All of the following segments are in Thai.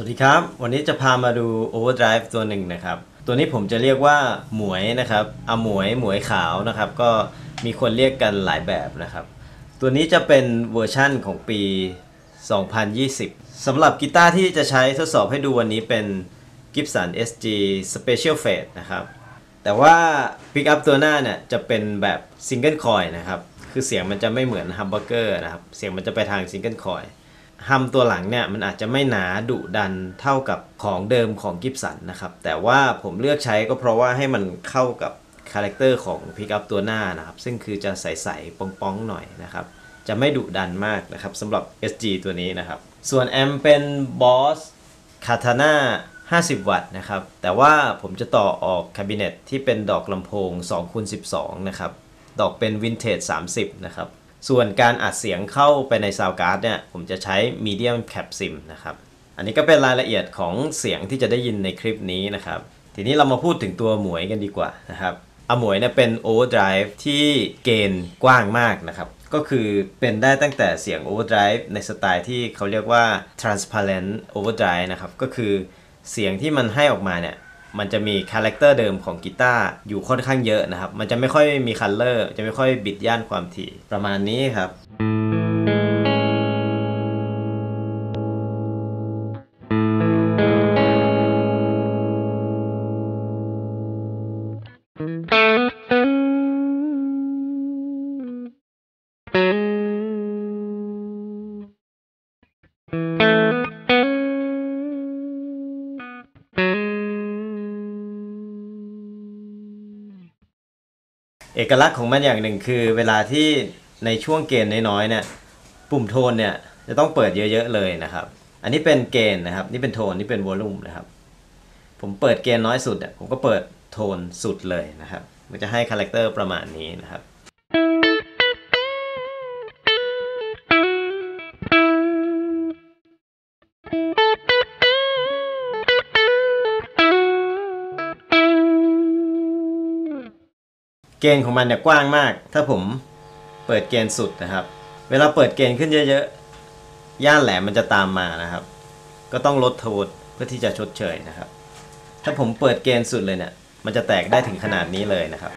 วัสดีครับ วันนี้จะพามาดู Overdrive ตัวหนึ่งนะครับ ตัวนี้ผมจะเรียกว่าหมวยนะครับอาหมวยหมวยขาวนะครับ ก็มีคนเรียกกันหลายแบบนะครับ ตัวนี้จะเป็นเวอร์ชั่นของปี 2020สำหรับกีตาร์ที่จะใช้ทดสอบให้ดูวันนี้เป็น Gibson SG Special Fade นะครับ แต่ว่า Pick Up ตัวหน้าเนี่ยจะเป็นแบบ Single Coil นะครับ คือเสียงมันจะไม่เหมือน Humbucker นะครับ เสียงมันจะไปทาง Single Coil hum ตัวหลังเนี่ยมันอาจจะไม่หนาดุดันเท่ากับของเดิมของ Gibson นะครับ แต่ว่าผมเลือกใช้ก็เพราะว่าให้มันเข้ากับ character ของพิกอัพตัวหน้านะครับ ซึ่งคือจะใสๆป้องๆหน่อยนะครับ จะไม่ดุดันมากนะครับสำหรับ SG ตัวนี้นะครับ ส่วนแอมป์เป็น Boss Katana 50 วัตต์นะครับ แต่ว่าผมจะต่อออก cabinet ที่เป็นดอกลำโพง2คูณ12 นะครับ ดอกเป็น Vintage 30 นะครับ ส่วนการอัดเสียงเข้าไปใน sound card เนี่ยผมจะใช้ Medium Cab Sim นะครับ อันนี้ก็เป็นรายละเอียดของเสียงที่จะได้ยินในคลิปนี้นะครับ ทีนี้เรามาพูดถึงตัวหมวยกันดีกว่านะครับอาหมวยเนี่ยเป็น Overdrive ที่ gain กว้างมากนะครับก็คือเป็นได้ตั้งแต่เสียง Overdrive ในสไตล์ที่เขาเรียกว่า Transparent Overdrive นะครับ ก็คือเสียงที่มันให้ออกมาเนี่ย มันจะมี character เดิมของกีตาร์อยู่ค่อนข้างเยอะนะครับ มันจะไม่ค่อยมี color จะไม่ค่อยบิดย่านความถี่ประมาณนี้ครับ เอกลักษณ์ของมันอย่างหนึ่งคือ เวลาที่ในช่วง gain น้อยๆเนี่ยปุ่มโทนเนี่ยจะต้องเปิดเยอะๆเลยนะครับ อันนี้เป็น gain นะครับ นี่เป็นโทนนี่เป็น volume นะครับ ผมเปิด gain น้อยสุดเนี่ยผมก็เปิดโทนสุดเลยนะครับมันจะให้ character ประมาณนี้นะครับ เกณฑ์ของมันเนี่ยกว้างมาก ถ้าผมเปิดเกณฑ์สุดนะครับ เวลาเปิดเกณฑ์ขึ้นเยอะๆ ย่านแหลมมันจะตามมานะครับ ก็ต้องลดโทนเพื่อที่จะชดเชยนะครับ ถ้าผมเปิดเกณฑ์สุดเลยเนี่ย มันจะแตกได้ถึงขนาดนี้เลยนะครับ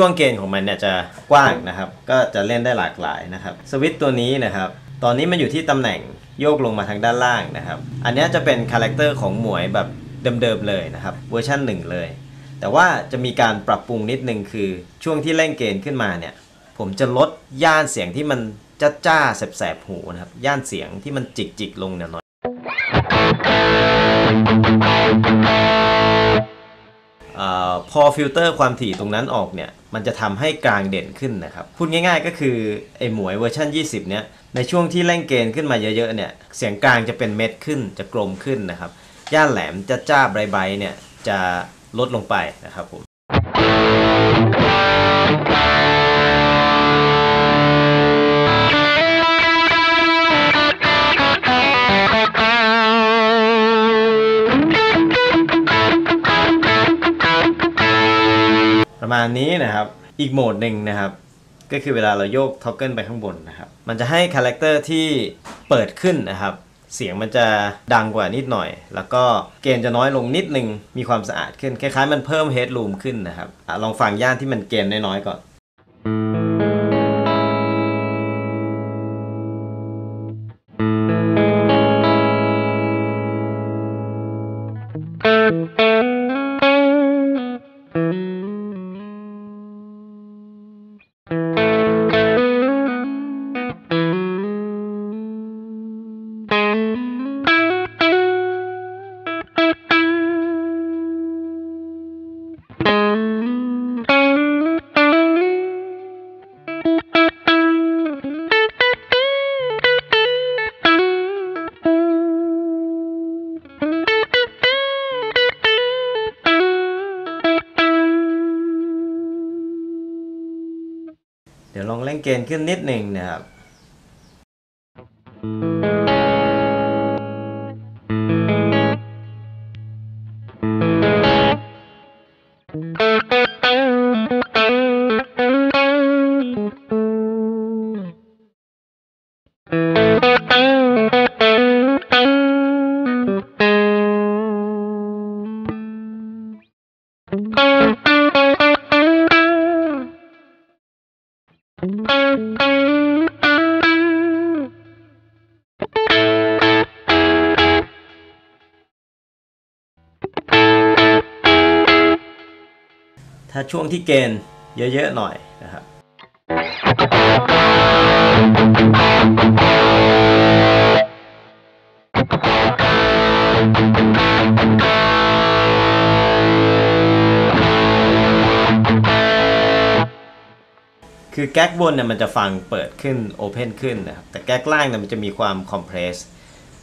ช่วง gain ของมันเนี่ยจะกว้างนะครับ ก็จะเล่นได้หลากหลายนะครับสวิตช์ตัวนี้นะครับ ตอนนี้มันอยู่ที่ตำแหน่งโยกลงมาทางด้านล่างนะครับ อันนี้จะเป็น character ของหมวยแบบเดิมๆเลยนะครับเวอร์ชัน1 เลย แต่ว่าจะมีการปรับปรุงนิดนึงคือช่วงที่เร่ง gain ขึ้นมาเนี่ย ผมจะลดย่านเสียงที่มันจ้าจ้าแสบๆหูนะครับย่านเสียงที่มันจิกๆลงเนี่ยหน่อย อะพอฟิลเตอร์ความถี่ตรงนั้นออกเนี่ยมันจะทำให้กลางเด่นขึ้นนะครับพูดง่ายๆก็คืออาหมวยเวอร์ชัน20 เนี่ยในช่วงที่เร่ง gain ขึ้นมาเยอะๆเนี่ยเสียงกลางจะเป็นเม็ดขึ้นจะกลมขึ้นนะครับย่านแหลมจะจ้าใบๆเนี่ยจะลดลงไปนะครับผม ประมาณนี้นะครับ อีกโหมดหนึ่งนะครับ ก็คือเวลาเราโยก toggle ไปข้างบนนะครับ มันจะให้ character ที่เปิดขึ้นนะครับ เสียงมันจะดังกว่านิดหน่อย แล้วก็ gain จะน้อยลงนิดนึง มีความสะอาดขึ้น คล้ายๆ มันเพิ่ม headroom ขึ้นนะครับอะลองฟังย่านที่มัน gain น้อยๆก่อน ลองเล่นเกณฑ์ขึ้นนิดหนึ่งนะครับ ถ้าช่วงที่เกณฑ์เยอะ ๆ หน่อยนะครับคือแก๊กบนเนี่ยมันจะฟังเปิดขึ้นโอเพนขึ้นนะครับแต่แก๊กล่างเนี่ยมันจะมีความคอมเพรส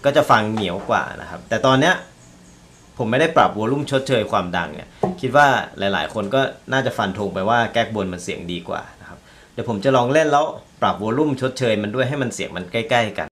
ก็จะฟังเหนียวกว่านะครับ แต่ตอนเนี้ยผมไม่ได้ปรับวอลลุ่มชดเชยความดังเนี่ย คิดว่าหลายๆ คนก็น่าจะฟันธงไปว่าแก๊กบนมันเสียงดีกว่านะครับ เดี๋ยวผมจะลองเล่นแล้วปรับวอลลุ่มชดเชยมันด้วยให้มันเสียงมันใกล้ ๆ กัน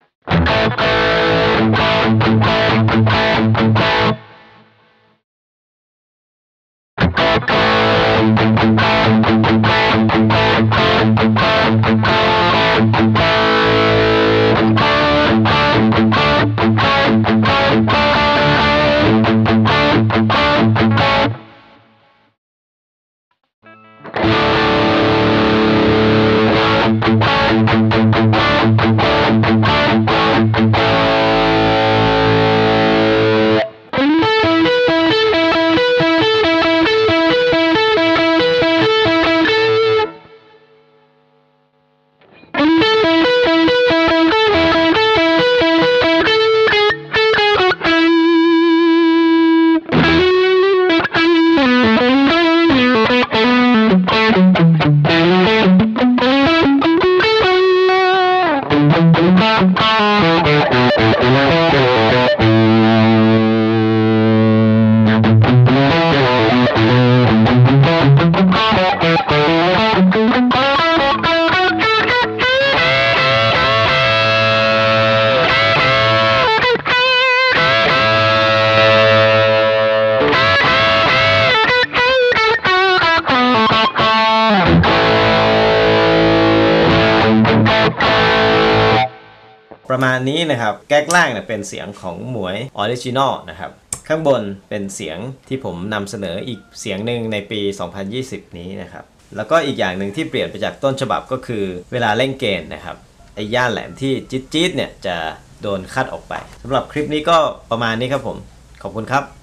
นี้นะครับแก๊กล่างเนี่ยเป็นเสียงของหมวย original นะครับข้างบนเป็นเสียงที่ผมนำเสนออีกเสียงหนึ่งในปี 2020 นี้นะครับแล้วก็อีกอย่างหนึ่งที่เปลี่ยนไปจากต้นฉบับก็คือเวลาเร่ง gain นะครับไอ้ย่านแหลมที่จี๊ดๆเนี่ยจะโดน cut ออกไปสำหรับคลิปนี้ก็ประมาณนี้ครับผม ขอบคุณครับ